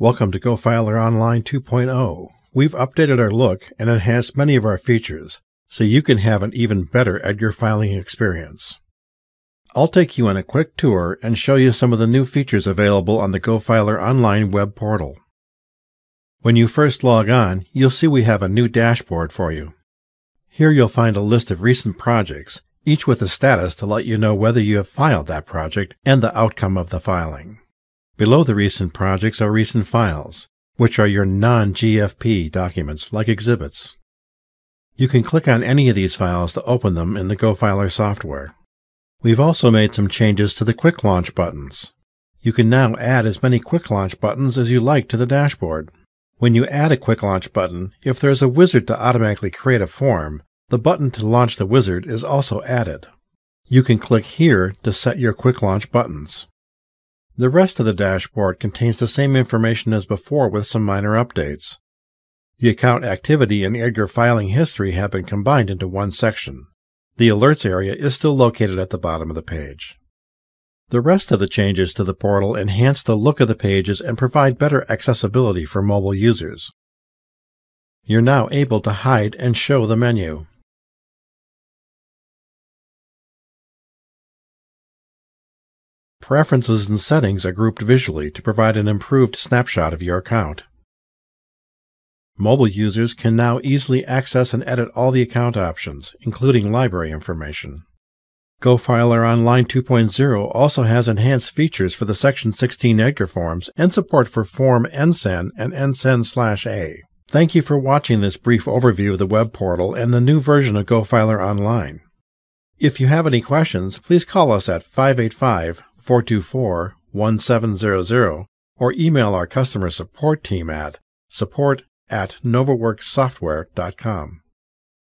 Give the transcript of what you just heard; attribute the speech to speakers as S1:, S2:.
S1: Welcome to GoFiler Online 2.0. We've updated our look and enhanced many of our features so you can have an even better Edgar filing experience. I'll take you on a quick tour and show you some of the new features available on the GoFiler Online web portal. When you first log on, you'll see we have a new dashboard for you. Here you'll find a list of recent projects, each with a status to let you know whether you have filed that project and the outcome of the filing. Below the recent projects are recent files, which are your non-GFP documents like exhibits. You can click on any of these files to open them in the GoFiler software. We've also made some changes to the Quick Launch buttons. You can now add as many Quick Launch buttons as you like to the dashboard. When you add a Quick Launch button, if there's a wizard to automatically create a form, the button to launch the wizard is also added. You can click here to set your Quick Launch buttons. The rest of the dashboard contains the same information as before with some minor updates. The account activity and Edgar filing history have been combined into one section. The alerts area is still located at the bottom of the page. The rest of the changes to the portal enhance the look of the pages and provide better accessibility for mobile users. You're now able to hide and show the menu. Preferences and settings are grouped visually to provide an improved snapshot of your account. Mobile users can now easily access and edit all the account options, including library information. GoFiler Online 2.0 also has enhanced features for the Section 16 Edgar forms and support for Form N-CEN and N-CEN/A. Thank you for watching this brief overview of the web portal and the new version of GoFiler Online. If you have any questions, please call us at 585 424 1700 or email our customer support team at support at novaworkssoftware.com.